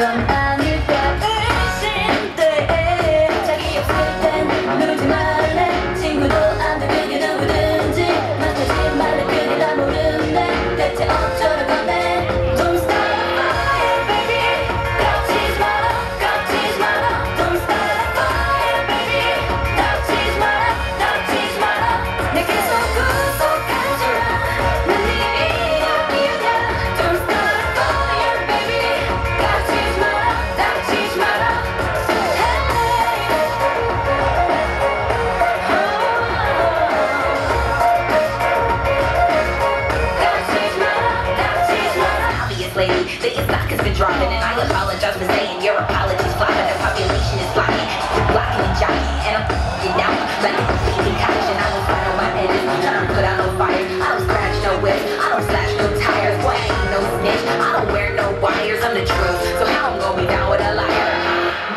건 아닐까 의심돼. 자기 없을 땐 누르지 말래. 친구도 안 돼. 그게 누구든지. 만나지 말래. 그게 다 모른대. 대체 어. has been dropping and I apologize for saying your apologies flopping. The population is blocking, blocking and jockeying, and I'm f***ing out like a completely concoction. I don't find no weapon, I'm trying to put out no fire. I don't scratch no whip, I don't slash no tires. Boy, I ain't no snitch, I don't wear no wires. I'm the truth, so how I'm gonna be down with a liar?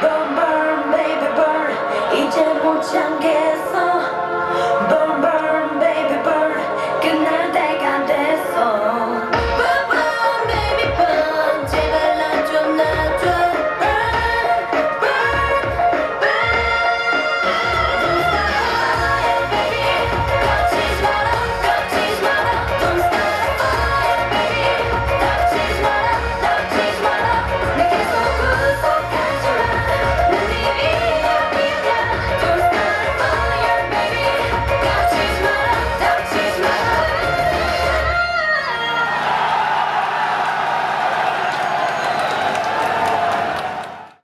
Burn, burn, baby, burn. 이제 못 참겠어.